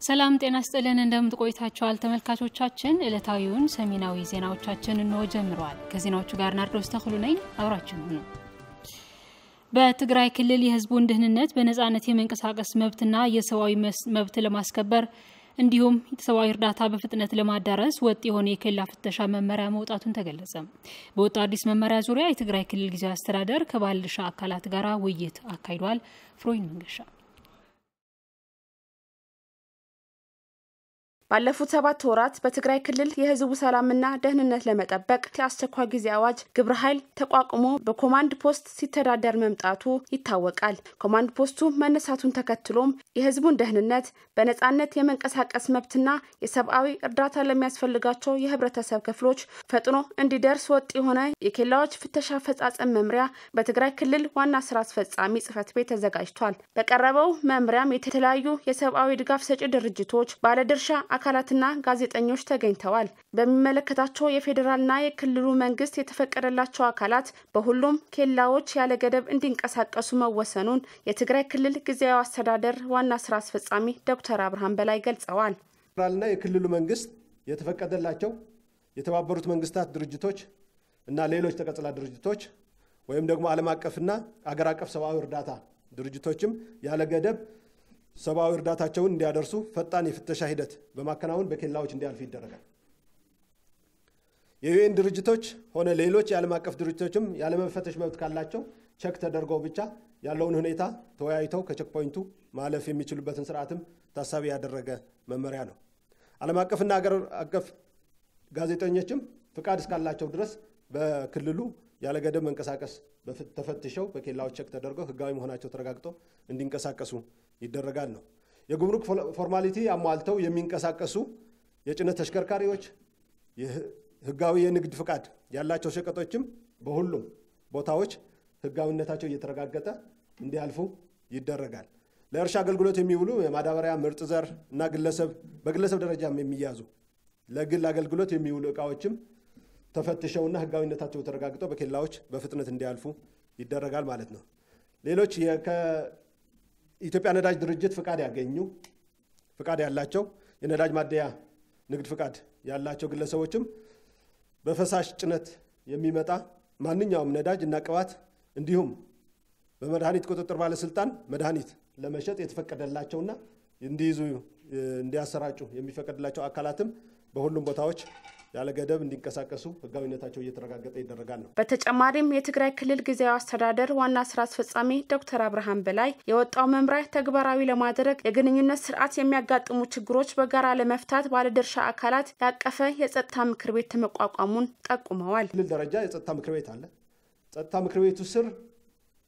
ሰላም ጤና ስጥልን፣ እንደምትቆይታችኋል ተመልካቾቻችን። ዕለታዊውን ሰሜናዊ ዜናዎቻችን እንሆ ጀምረዋል። ከዜናዎቹ ጋር ናርዶስ ተክሉ ነኝ። አብራችን ሁኑ። በትግራይ ክልል የሕዝቡን ደህንነት በነጻነት የመንቀሳቀስ መብትና የሰብአዊ መብት ለማስከበር እንዲሁም ሰብአዊ እርዳታ በፍጥነት ለማዳረስ ወጥ የሆነ የኬላ ፍተሻ መመሪያ መውጣቱን ተገለጸ። በወጣ አዲስ መመሪያ ዙሪያ የትግራይ ክልል ጊዜያዊ አስተዳደር ከባለድርሻ አካላት ጋር ውይይት አካሂዷል። ፍሬወይኒ መንገሻ ባለፉት ሰባት ወራት በትግራይ ክልል የህዝቡ ሰላምና ደህንነት ለመጠበቅ የአስቸኳይ ጊዜ አዋጅ ግብረ ኃይል ተቋቁሞ በኮማንድ ፖስት ሲተዳደር መምጣቱ ይታወቃል። ኮማንድ ፖስቱ መነሳቱን ተከትሎም የህዝቡን ደህንነት በነጻነት የመንቀሳቀስ መብትና የሰብአዊ እርዳታ ለሚያስፈልጋቸው የህብረተሰብ ክፍሎች ፈጥኖ እንዲደርስ ወጥ የሆነ የኬላዎች ፍተሻ አፈጻጸም መምሪያ በትግራይ ክልል ዋና ስራ አስፈጻሚ ጽህፈት ቤት ተዘጋጅቷል። በቀረበው መምሪያም የተለያዩ የሰብአዊ ድጋፍ ሰጪ ድርጅቶች ባለድርሻ አካላትና ጋዜጠኞች ተገኝተዋል። በሚመለከታቸው የፌዴራልና የክልሉ መንግስት የተፈቀደላቸው አካላት በሁሉም ኬላዎች ያለ ገደብ እንዲንቀሳቀሱ መወሰኑን የትግራይ ክልል ጊዜያዊ አስተዳደር ዋና ስራ አስፈጻሚ ዶክተር አብርሃም በላይ ገልጸዋል። ፌዴራልና የክልሉ መንግስት የተፈቀደላቸው የተባበሩት መንግስታት ድርጅቶች እና ሌሎች ተቀጽላ ድርጅቶች ወይም ደግሞ ዓለም አቀፍና አገር አቀፍ ሰብአዊ እርዳታ ድርጅቶችም ያለ ገደብ ሰብአዊ እርዳታቸውን እንዲያደርሱ ፈጣን የፍተሻ ሂደት በማከናወን በኬላዎች እንዲያልፉ ይደረጋል። የ UN ድርጅቶች ሆነ ሌሎች የዓለም አቀፍ ድርጅቶችም ያለመፈተሽ መብት ካላቸው check ተደርገው ብቻ ያለውን ሁኔታ ተወያይተው ከ check point ኡ ማለፍ የሚችሉበትን ስርዓትም ታሳቢ ያደረገ መመሪያ ነው። ዓለም አቀፍና አገር አቀፍ ጋዜጠኞችም ፍቃድ እስካላቸው ድረስ በክልሉ ያለ ገደብ መንቀሳቀስ ተፈትሸው በኬላዎች check ተደርገው ህጋዊ መሆናቸው ተረጋግጦ እንዲንቀሳቀሱ ይደረጋል ነው። የጉምሩክ formality አሟልተው የሚንቀሳቀሱ የጭነት ተሽከርካሪዎች ህጋዊ የንግድ ፍቃድ ያላቸው ሸቀጦችም በሁሉም ቦታዎች ህጋዊነታቸው እየተረጋገጠ እንዲያልፉ ይደረጋል። ለእርሻ አገልግሎት የሚውሉ የማዳበሪያ ምርጥ ዘር እና ግለሰብ በግለሰብ ደረጃም የሚያዙ ለግል አገልግሎት የሚውሉ እቃዎችም ተፈትሸውና ህጋዊነታቸው ተረጋግጠው በኬላዎች በፍጥነት እንዲያልፉ ይደረጋል ማለት ነው። ሌሎች የኢትዮጵያ ነዳጅ ድርጅት ፍቃድ ያገኙ ፍቃድ ያላቸው የነዳጅ ማደያ ንግድ ፍቃድ ያላቸው ግለሰቦችም በፈሳሽ ጭነት የሚመጣ ማንኛውም ነዳጅ እና ቅባት እንዲሁም በመድኃኒት ቁጥጥር ባለስልጣን መድኃኒት ለመሸጥ የተፈቀደላቸውና እንዲይዙ እንዲያሰራጩ የሚፈቀድላቸው አካላትም በሁሉም ቦታዎች ያለ ገደብ እንዲንቀሳቀሱ ህጋዊነታቸው እየተረጋገጠ ይደረጋል ነው። በተጨማሪም የትግራይ ክልል ጊዜያዊ አስተዳደር ዋና ስራ አስፈጻሚ ዶክተር አብርሃም በላይ የወጣው መምሪያ ተግባራዊ ለማድረግ የግንኙነት ስርዓት የሚያጋጥሙ ችግሮች በጋራ ለመፍታት ባለድርሻ አካላት ያቀፈ የጸጥታ ምክር ቤት መቋቋሙን ጠቁመዋል። ክልል ደረጃ የጸጥታ ምክር ቤት አለ። ጸጥታ ምክር ቤቱ ስር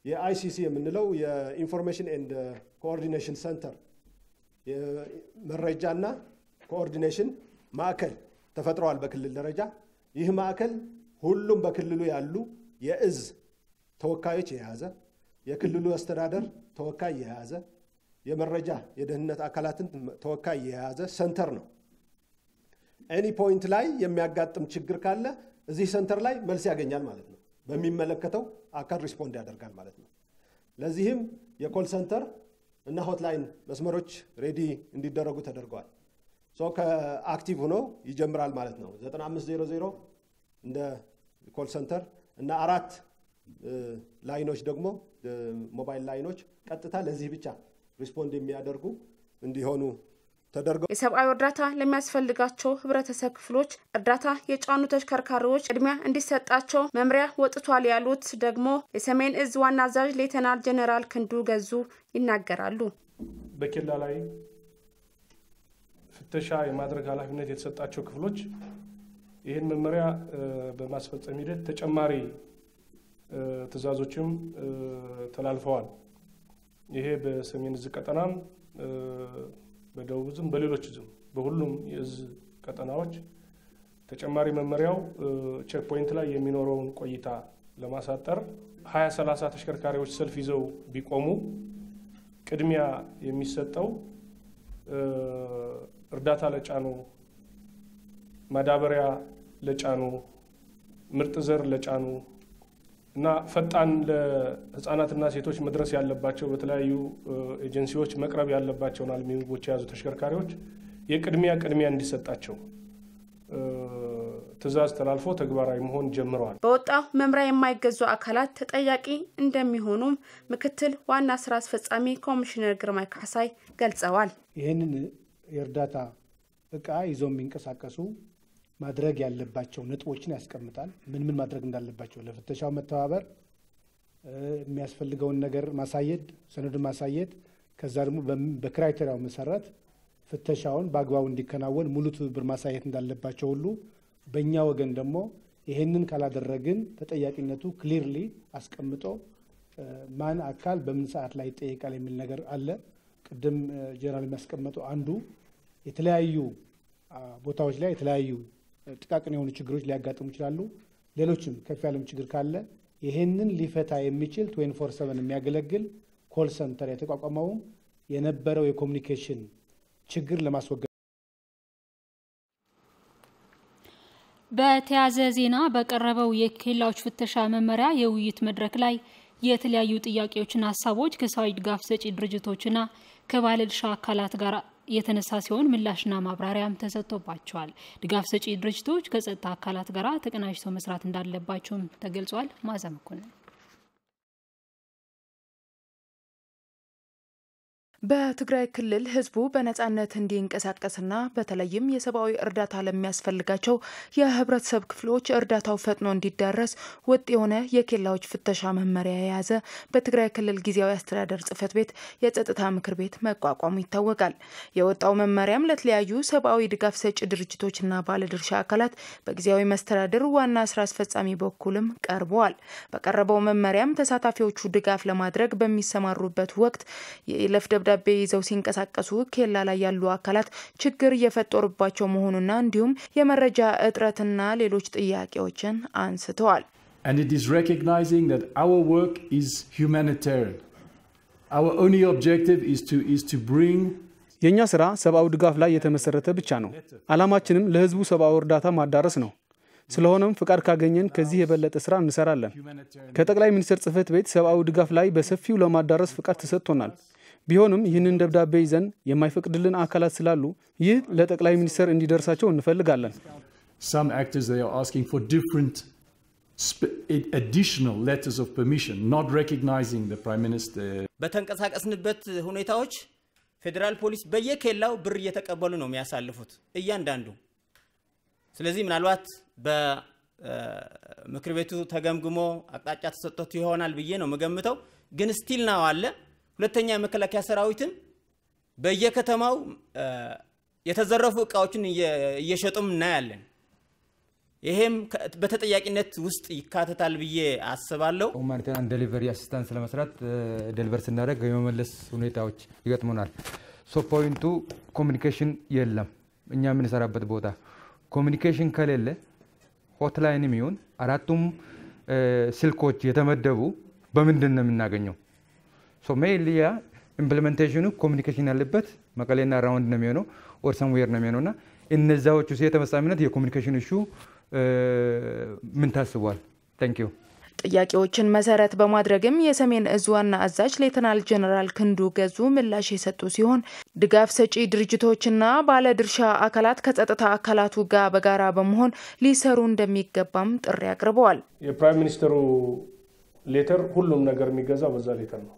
የ ICC የምንለው የ information and coordination center መረጃና coordination ማዕከል ተፈጥረዋል። በክልል ደረጃ ይህ ማዕከል ሁሉም በክልሉ ያሉ የእዝ ተወካዮች የያዘ የክልሉ አስተዳደር ተወካይ የያዘ የመረጃ የደህንነት አካላትን ተወካይ የያዘ center ነው። any point ላይ የሚያጋጥም ችግር ካለ እዚህ center ላይ መልስ ያገኛል ማለት ነው። በሚመለከተው አካል respond ያደርጋል ማለት ነው። ለዚህም የ call center እና hotline መስመሮች ready እንዲደረጉ ተደርገዋል። so ከ active ሆኖ ይጀምራል ማለት ነው። 9500 እንደ call center እና አራት line ኦች ደግሞ ሞባይል line ኦች ቀጥታ ለዚህ ብቻ respond የሚያደርጉ እንዲሆኑ ተደርገው የሰብአዊ እርዳታ ለሚያስፈልጋቸው ህብረተሰብ ክፍሎች እርዳታ የጫኑ ተሽከርካሪዎች ቅድሚያ እንዲሰጣቸው መምሪያ ወጥቷል ያሉት ደግሞ የሰሜን እዝ ዋና አዛዥ ሌተናል ጀኔራል ክንዱ ገዙ ይናገራሉ። በኬላ ላይ ፍተሻ የማድረግ ኃላፊነት የተሰጣቸው ክፍሎች ይህን መመሪያ በማስፈጸም ሂደት ተጨማሪ ትዕዛዞችም ተላልፈዋል። ይሄ በሰሜን እዝ ቀጠናም በደቡብ እዝም በሌሎች እዝም በሁሉም የእዝ ቀጠናዎች ተጨማሪ መመሪያው check point ላይ የሚኖረውን ቆይታ ለማሳጠር ሀያ ሰላሳ ተሽከርካሪዎች ሰልፍ ይዘው ቢቆሙ ቅድሚያ የሚሰጠው እርዳታ ለጫኑ፣ ማዳበሪያ ለጫኑ፣ ምርጥ ዘር ለጫኑ እና ፈጣን ለህፃናትና ሴቶች መድረስ ያለባቸው በተለያዩ ኤጀንሲዎች መቅረብ ያለባቸውን አልሚ ምግቦች የያዙ ተሽከርካሪዎች የቅድሚያ ቅድሚያ እንዲሰጣቸው ትዕዛዝ ተላልፎ ተግባራዊ መሆን ጀምረዋል። በወጣው መምሪያ የማይገዙ አካላት ተጠያቂ እንደሚሆኑም ምክትል ዋና ስራ አስፈጻሚ ኮሚሽነር ግርማይ ካሳይ ገልጸዋል። ይህንን የእርዳታ እቃ ይዘው የሚንቀሳቀሱ ማድረግ ያለባቸው ነጥቦችን ያስቀምጣል። ምን ምን ማድረግ እንዳለባቸው ለፍተሻው መተባበር፣ የሚያስፈልገውን ነገር ማሳየት፣ ሰነዱን ማሳየት፣ ከዛ ደግሞ በ criteria ው መሰረት ፍተሻውን በአግባቡ እንዲከናወን ሙሉ ትብብር ማሳየት እንዳለባቸው ሁሉ በእኛ ወገን ደግሞ ይህንን ካላደረግን ተጠያቂነቱ clearly አስቀምጦ ማን አካል በምን ሰዓት ላይ ይጠየቃል የሚል ነገር አለ። ቅድም ጀነራል የሚያስቀመጡ አንዱ የተለያዩ ቦታዎች ላይ የተለያዩ ጥቃቅን የሆኑ ችግሮች ሊያጋጥሙ ይችላሉ። ሌሎችም ከፍ ያለም ችግር ካለ ይህንን ሊፈታ የሚችል twenty four seven የሚያገለግል call center የተቋቋመውም የነበረው የ communication ችግር ለማስወገድ በተያያዘ ዜና በቀረበው የኬላዎች ፍተሻ መመሪያ የውይይት መድረክ ላይ የተለያዩ ጥያቄዎችና ሀሳቦች ከሰብአዊ ድጋፍ ሰጪ ድርጅቶችና ከባለድርሻ አካላት ጋር የተነሳ ሲሆን ምላሽና ማብራሪያም ተሰጥቶባቸዋል። ድጋፍ ሰጪ ድርጅቶች ከጸጥታ አካላት ጋር ተቀናጅተው መስራት እንዳለባቸውም ተገልጿል። ማዘመኮንን በትግራይ ክልል ህዝቡ በነጻነት እንዲንቀሳቀስና በተለይም የሰብአዊ እርዳታ ለሚያስፈልጋቸው የህብረተሰብ ክፍሎች እርዳታው ፈጥኖ እንዲዳረስ ወጥ የሆነ የኬላዎች ፍተሻ መመሪያ የያዘ በትግራይ ክልል ጊዜያዊ አስተዳደር ጽህፈት ቤት የጸጥታ ምክር ቤት መቋቋሙ ይታወቃል። የወጣው መመሪያም ለተለያዩ ሰብአዊ ድጋፍ ሰጪ ድርጅቶችና ባለድርሻ አካላት በጊዜያዊ መስተዳድር ዋና ስራ አስፈጻሚ በኩልም ቀርበዋል። በቀረበው መመሪያም ተሳታፊዎቹ ድጋፍ ለማድረግ በሚሰማሩበት ወቅት የይለፍ ደብዳ ደብዳቤ ይዘው ሲንቀሳቀሱ ኬላ ላይ ያሉ አካላት ችግር እየፈጠሩባቸው መሆኑና እንዲሁም የመረጃ እጥረትና ሌሎች ጥያቄዎችን አንስተዋል። And it is recognizing that our work is humanitarian. Our only objective is to, is to bring የእኛ ስራ ሰብአዊ ድጋፍ ላይ የተመሰረተ ብቻ ነው። ዓላማችንም ለህዝቡ ሰብአዊ እርዳታ ማዳረስ ነው። ስለሆነም ፍቃድ ካገኘን ከዚህ የበለጠ ስራ እንሰራለን። ከጠቅላይ ሚኒስትር ጽህፈት ቤት ሰብአዊ ድጋፍ ላይ በሰፊው ለማዳረስ ፍቃድ ተሰጥቶናል። ቢሆንም ይህንን ደብዳቤ ይዘን የማይፈቅድልን አካላት ስላሉ ይህ ለጠቅላይ ሚኒስትር እንዲደርሳቸው እንፈልጋለን። some actors they are asking for different additional letters of permission, not recognizing the prime minister. በተንቀሳቀስንበት ሁኔታዎች ፌዴራል ፖሊስ በየኬላው ብር እየተቀበሉ ነው የሚያሳልፉት እያንዳንዱ። ስለዚህ ምናልባት በምክር ቤቱ ተገምግሞ አቅጣጫ ተሰጥቶት ይሆናል ብዬ ነው የምገምተው። ግን still now አለ። ሁለተኛ የመከላከያ ሰራዊትም በየከተማው የተዘረፉ እቃዎችን እየሸጡም እናያለን። ይሄም በተጠያቂነት ውስጥ ይካተታል ብዬ አስባለሁ። humanitarian delivery assistance ለመስራት deliver ስናደርግ የመመለስ ሁኔታዎች ይገጥሙናል። so point ኡ communication የለም። እኛ የምንሰራበት ቦታ communication ከሌለ hotline ም ይሁን አራቱም ስልኮች የተመደቡ በምንድን ነው የምናገኘው? so mainly implementation ኡ communication ያለበት መቀሌና around ነው የሚሆነው or somewhere ነው የሚሆነው እና እነዛዎቹ ሴ ተፈጻሚነት የ communication issue ው ምን ታስቧል? thank you። ጥያቄዎችን መሰረት በማድረግም የሰሜን እዝ ዋና አዛዥ ሌተናል ጀነራል ክንዱ ገዙ ምላሽ የሰጡ ሲሆን ድጋፍ ሰጪ ድርጅቶችና ባለድርሻ አካላት ከጸጥታ አካላቱ ጋር በጋራ በመሆን ሊሰሩ እንደሚገባም ጥሪ አቅርበዋል። የ prime minister ኡ letter ሁሉም ነገር የሚገዛው በዛ letter ነው።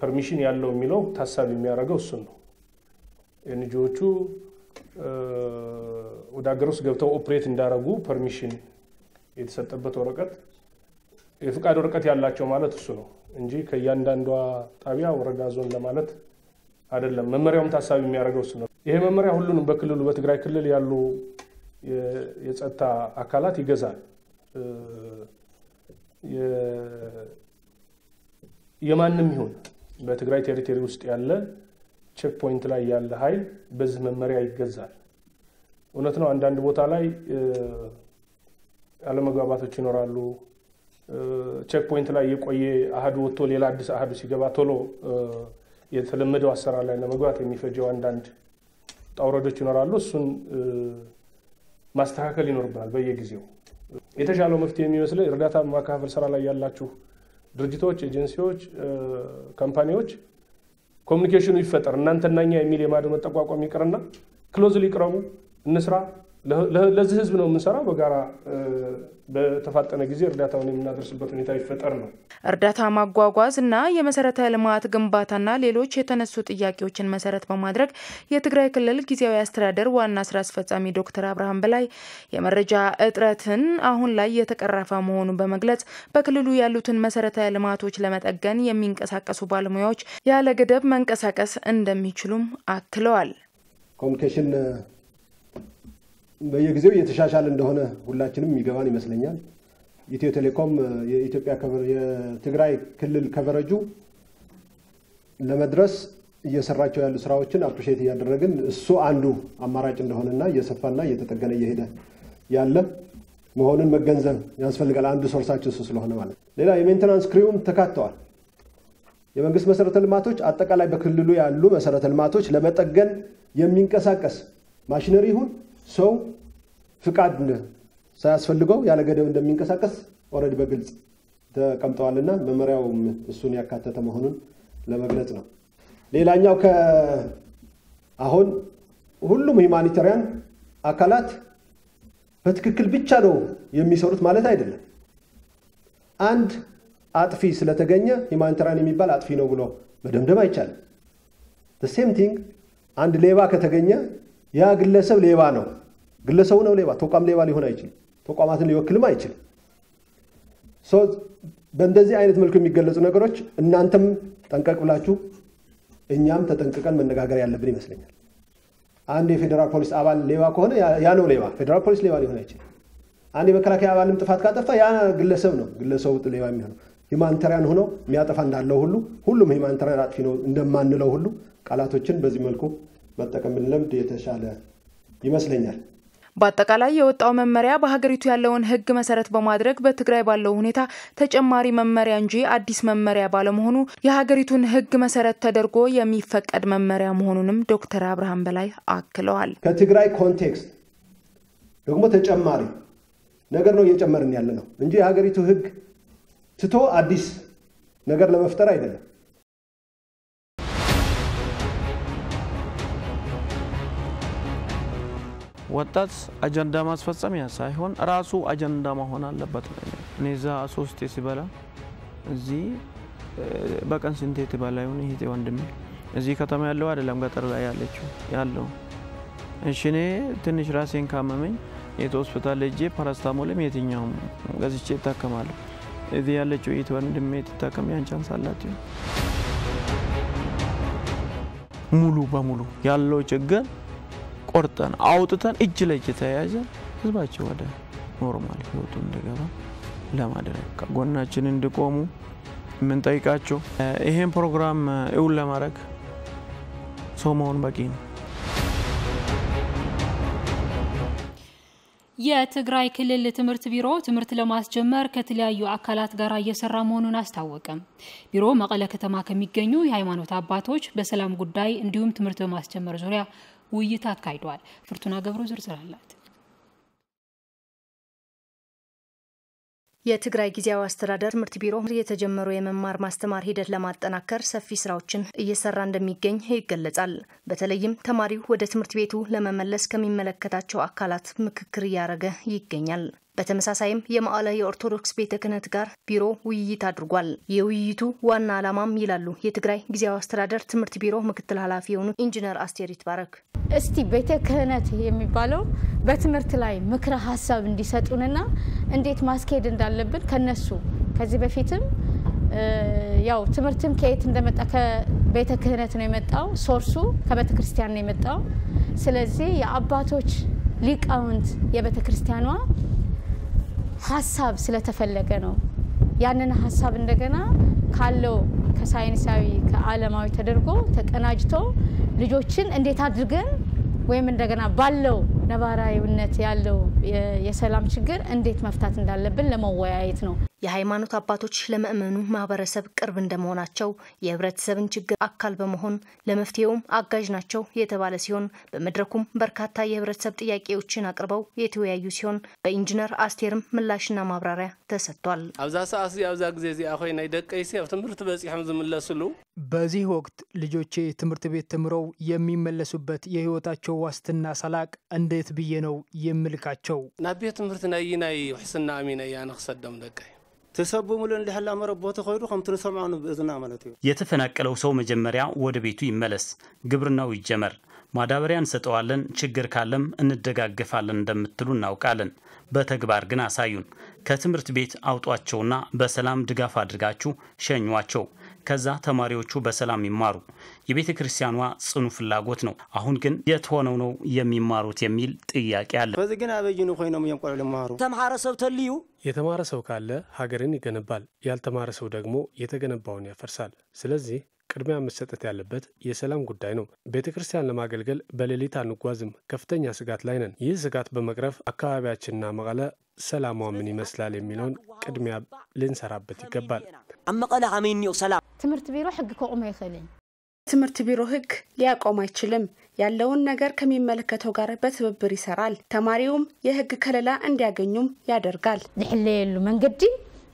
permission ያለው የሚለው ታሳቢ የሚያደርገው እሱን ነው። NGO ዎቹ ወደ ሀገር ውስጥ ገብተው operate እንዳደረጉ permission የተሰጠበት ወረቀት የፍቃድ ወረቀት ያላቸው ማለት እሱ ነው እንጂ ከእያንዳንዷ ጣቢያ ወረዳ፣ ዞን ለማለት አይደለም። መመሪያውም ታሳቢ የሚያደርገው እሱ ነው። ይሄ መመሪያ ሁሉንም በክልሉ በትግራይ ክልል ያሉ የጸጥታ አካላት ይገዛል። የማንም ይሁን በትግራይ territory ውስጥ ያለ check point ላይ ያለ ኃይል በዚህ መመሪያ ይገዛል። እውነት ነው። አንዳንድ ቦታ ላይ አለመግባባቶች ይኖራሉ። checkpoint ላይ የቆየ አህዱ ወጥቶ ሌላ አዲስ አህዱ ሲገባ ቶሎ የተለመደው አሰራር ላይ ለመግባት የሚፈጀው አንዳንድ ጣውረዶች ይኖራሉ። እሱን ማስተካከል ይኖርብናል በየጊዜው። የተሻለው መፍትሄ የሚመስለኝ እርዳታ ማካፈል ስራ ላይ ያላችሁ ድርጅቶች፣ ኤጀንሲዎች፣ company ዎች communication ኡ ይፈጠር። እናንተና እኛ የሚል የማድመጥ ጠቋቋም ይቅርና ክሎዝሊ ቅረቡ፣ እንስራ። ለዚህ ህዝብ ነው የምንሰራው። በጋራ በተፋጠነ ጊዜ እርዳታውን የምናደርስበት ሁኔታ ይፈጠር ነው። እርዳታ ማጓጓዝ እና የመሰረተ ልማት ግንባታና ሌሎች የተነሱ ጥያቄዎችን መሰረት በማድረግ የትግራይ ክልል ጊዜያዊ አስተዳደር ዋና ስራ አስፈጻሚ ዶክተር አብርሃም በላይ የመረጃ እጥረትን አሁን ላይ የተቀረፈ መሆኑን በመግለጽ በክልሉ ያሉትን መሰረተ ልማቶች ለመጠገን የሚንቀሳቀሱ ባለሙያዎች ያለ ገደብ መንቀሳቀስ እንደሚችሉም አክለዋል። communication በየጊዜው እየተሻሻለ እንደሆነ ሁላችንም የሚገባን ይመስለኛል። ኢትዮ ቴሌኮም የኢትዮጵያ የትግራይ ክልል coverage ኡ ለመድረስ እየሰራቸው ያሉ ስራዎችን appreciate እያደረግን እሱ አንዱ አማራጭ እንደሆነና እየሰፋና እየተጠገነ እየሄደ ያለ መሆኑን መገንዘብ ያስፈልጋል። አንዱ source ኣችን እሱ ስለሆነ ማለት ሌላ የ maintenance crew ም ተካተዋል። የመንግስት መሰረተ ልማቶች አጠቃላይ በክልሉ ያሉ መሰረተ ልማቶች ለመጠገን የሚንቀሳቀስ ማሽነሪ ይሁን ሰው ፍቃድ ሳያስፈልገው ያለ ገደብ እንደሚንቀሳቀስ already በግልጽ ተቀምጠዋልና መመሪያውም እሱን ያካተተ መሆኑን ለመግለጽ ነው። ሌላኛው አሁን ሁሉም humanitarian አካላት በትክክል ብቻ ነው የሚሰሩት ማለት አይደለም። አንድ አጥፊ ስለተገኘ humanitarian የሚባል አጥፊ ነው ብሎ መደምደም አይቻልም። same thing አንድ ሌባ ከተገኘ ያ ግለሰብ ሌባ ነው። ግለሰቡ ነው ሌባ፣ ተቋም ሌባ ሊሆን አይችልም። ተቋማትን ሊወክልም አይችልም። በእንደዚህ አይነት መልኩ የሚገለጹ ነገሮች እናንተም ጠንቀቅ ብላችሁ እኛም ተጠንቅቀን መነጋገር ያለብን ይመስለኛል። አንድ የፌዴራል ፖሊስ አባል ሌባ ከሆነ ያ ነው ሌባ። ፌዴራል ፖሊስ ሌባ ሊሆን አይችልም። አንድ የመከላከያ አባልም ጥፋት ካጠፋ ያ ግለሰብ ነው ግለሰቡ ሌባ የሚሆነው። ሂማኒታሪያን ሆኖ የሚያጠፋ እንዳለው ሁሉ ሁሉም ሂማኒታሪያን አጥፊ ነው እንደማንለው ሁሉ ቃላቶችን በዚህ መልኩ መጠቀም ብንለምድ የተሻለ ይመስለኛል። በአጠቃላይ የወጣው መመሪያ በሀገሪቱ ያለውን ሕግ መሰረት በማድረግ በትግራይ ባለው ሁኔታ ተጨማሪ መመሪያ እንጂ አዲስ መመሪያ ባለመሆኑ የሀገሪቱን ሕግ መሰረት ተደርጎ የሚፈቀድ መመሪያ መሆኑንም ዶክተር አብርሃም በላይ አክለዋል። ከትግራይ context ደግሞ ተጨማሪ ነገር ነው እየጨመርን ያለ ነው እንጂ የሀገሪቱ ሕግ ትቶ አዲስ ነገር ለመፍጠር አይደለም። ወጣት አጀንዳ ማስፈጸሚያ ሳይሆን ራሱ አጀንዳ መሆን አለበት። እኔ እዛ ሶስቴ ሲበላ እዚህ በቀን ስንቴ ትበላ ይሁን ይሄ ወንድሜ እዚህ ከተማ ያለው አይደለም ገጠር ላይ ያለችው ያለው። እሺ እኔ ትንሽ ራሴን ካመመኝ የት ሆስፒታል ሄጄ ፓራሲታሞልም የትኛውም ገዝቼ ይታከማለሁ። እዚህ ያለችው እት ወንድሜ ትታከም ያን chance አላት። ሙሉ በሙሉ ያለው ችግር ቆርጠን አውጥተን እጅ ለእጅ ተያይዘን ህዝባችን ወደ normal ህይወቱ እንዲገባ ለማድረግ ከጎናችን እንዲቆሙ የምንጠይቃቸው ይሄን ፕሮግራም እውን ለማድረግ ሰው መሆን በቂ ነው። የትግራይ ክልል ትምህርት ቢሮ ትምህርት ለማስጀመር ከተለያዩ አካላት ጋር እየሰራ መሆኑን አስታወቀም። ቢሮ መቀለ ከተማ ከሚገኙ የሃይማኖት አባቶች በሰላም ጉዳይ እንዲሁም ትምህርት በማስጀመር ዙሪያ ውይይት አካሂደዋል። ፍርቱና ገብሩ ዝርዝር አላት። የትግራይ ጊዜያዊ አስተዳደር ትምህርት ቢሮ የተጀመሩ የመማር ማስተማር ሂደት ለማጠናከር ሰፊ ስራዎችን እየሰራ እንደሚገኝ ይገለጻል። በተለይም ተማሪው ወደ ትምህርት ቤቱ ለመመለስ ከሚመለከታቸው አካላት ምክክር እያደረገ ይገኛል። በተመሳሳይም የመቀለ የኦርቶዶክስ ቤተ ክህነት ጋር ቢሮ ውይይት አድርጓል። የውይይቱ ዋና ዓላማም ይላሉ የትግራይ ጊዜያዊ አስተዳደር ትምህርት ቢሮ ምክትል ኃላፊ የሆኑት ኢንጂነር አስቴር ይትባረክ እስቲ ቤተ ክህነት የሚባለው በትምህርት ላይ ምክረ ሀሳብ እንዲሰጡንና እንዴት ማስኬድ እንዳለብን ከነሱ ከዚህ በፊትም ያው ትምህርትም ከየት እንደመጣ ከቤተ ክህነት ነው የመጣው። ሶርሱ ከቤተ ክርስቲያን ነው የመጣው። ስለዚህ የአባቶች ሊቃውንት የቤተ ክርስቲያኗ ሀሳብ ስለተፈለገ ነው። ያንን ሀሳብ እንደገና ካለው ከሳይንሳዊ ከዓለማዊ ተደርጎ ተቀናጅቶ ልጆችን እንዴት አድርገን ወይም እንደገና ባለው ነባራዊነት ያለው የሰላም ችግር እንዴት መፍታት እንዳለብን ለመወያየት ነው። የሃይማኖት አባቶች ለምእመኑ ማህበረሰብ ቅርብ እንደመሆናቸው የህብረተሰብን ችግር አካል በመሆን ለመፍትሄውም አጋዥ ናቸው የተባለ ሲሆን በመድረኩም በርካታ የህብረተሰብ ጥያቄዎችን አቅርበው የተወያዩ ሲሆን በኢንጂነር አስቴርም ምላሽና ማብራሪያ ተሰጥቷል። ኣብዛ ሰዓት ኣብዛ ግዜ እዚኣ ኮይናይ ደቀይሲ ኣብ ትምህርቲ በፂሖም ዝምለስሉ በዚህ ወቅት ልጆቼ ትምህርት ቤት ተምረው የሚመለሱበት የህይወታቸው ዋስትና ሳላቅ እንዴት ብዬ ነው የምልካቸው? ናብ ቤት ትምህርቲ ናይ ናይ ውሕስና ኣሚነ እያ ንክሰዶም ደቀይ ተሰቡ ሙሉ እንዲሕላ መረቦተ ኮይዱ ከምቲ ንሰምዖ ብእዝና ማለት እዩ የተፈናቀለው ሰው መጀመሪያ ወደ ቤቱ ይመለስ፣ ግብርናው ይጀመር፣ ማዳበሪያ እንሰጠዋለን፣ ችግር ካለም እንደጋገፋለን እንደምትሉ እናውቃለን። በተግባር ግን አሳዩን። ከትምህርት ቤት አውጧቸውና በሰላም ድጋፍ አድርጋችሁ ሸኟቸው። ከዛ ተማሪዎቹ በሰላም ይማሩ። የቤተ ክርስቲያኗ ጽኑ ፍላጎት ነው። አሁን ግን የት ሆነው ነው የሚማሩት የሚል ጥያቄ አለ። በዚ ግን አበይኑ ኮይኖም ቆልዑ ይመሃሩ ተምሃረ ሰብ ተልዩ የተማረ ሰው ካለ ሀገርን ይገነባል። ያልተማረ ሰው ደግሞ የተገነባውን ያፈርሳል። ስለዚህ ቅድሚያ መሰጠት ያለበት የሰላም ጉዳይ ነው። ቤተ ክርስቲያን ለማገልገል በሌሊት አንጓዝም። ከፍተኛ ስጋት ላይ ነን። ይህ ስጋት በመቅረፍ አካባቢያችንና መቀለ ሰላሟ ምን ይመስላል የሚለውን ቅድሚያ ልንሰራበት ይገባል። ኣብ መቐለ ከመይ እኒኦ ሰላም ትምህርት ቢሮ ሕጊ ከቁሞ አይኽእልን። ትምህርት ቢሮ ህግ ሊያቆም አይችልም። ያለውን ነገር ከሚመለከተው ጋር በትብብር ይሰራል። ተማሪውም የህግ ከለላ እንዲያገኙም ያደርጋል። ዝሕለየሉ መንገዲ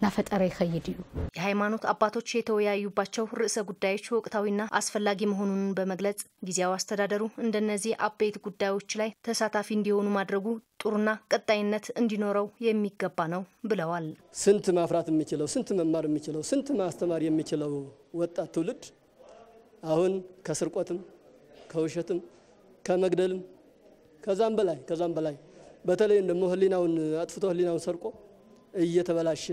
ናፈጠረ ይኸይድ እዩ። የሃይማኖት አባቶች የተወያዩባቸው ርዕሰ ጉዳዮች ወቅታዊና አስፈላጊ መሆኑን በመግለጽ ጊዜያዊ አስተዳደሩ እንደነዚህ አበይት ጉዳዮች ላይ ተሳታፊ እንዲሆኑ ማድረጉ ጥሩና ቀጣይነት እንዲኖረው የሚገባ ነው ብለዋል። ስንት ማፍራት የሚችለው ስንት መማር የሚችለው ስንት ማስተማር የሚችለው ወጣት ትውልድ አሁን ከስርቆትም ከውሸትም ከመግደልም ከዛም በላይ ከዛም በላይ በተለይም ደግሞ ህሊናውን አጥፍቶ ህሊናውን ሰርቆ እየተበላሸ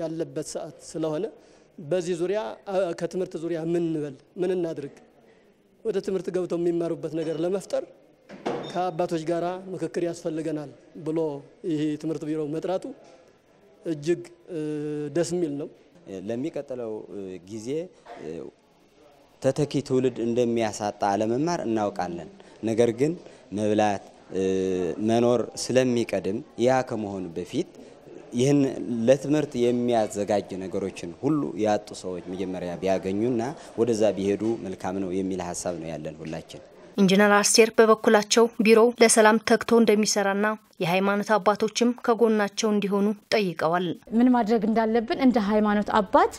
ያለበት ሰዓት ስለሆነ በዚህ ዙሪያ ከትምህርት ዙሪያ ምን እንበል ምን እናድርግ ወደ ትምህርት ገብተው የሚማሩበት ነገር ለመፍጠር ከአባቶች ጋር ምክክር ያስፈልገናል ብሎ ይህ ትምህርት ቢሮ መጥራቱ እጅግ ደስ የሚል ነው። ለሚቀጥለው ጊዜ ተተኪ ትውልድ እንደሚያሳጣ አለመማር እናውቃለን። ነገር ግን መብላት መኖር ስለሚቀድም ያ ከመሆኑ በፊት ይህን ለትምህርት የሚያዘጋጅ ነገሮችን ሁሉ ያጡ ሰዎች መጀመሪያ ቢያገኙና ወደዛ ቢሄዱ መልካም ነው የሚል ሀሳብ ነው ያለን ሁላችን። ኢንጂነር አስቴር በበኩላቸው ቢሮው ለሰላም ተግቶ እንደሚሰራና የሃይማኖት አባቶችም ከጎናቸው እንዲሆኑ ጠይቀዋል። ምን ማድረግ እንዳለብን እንደ ሃይማኖት አባት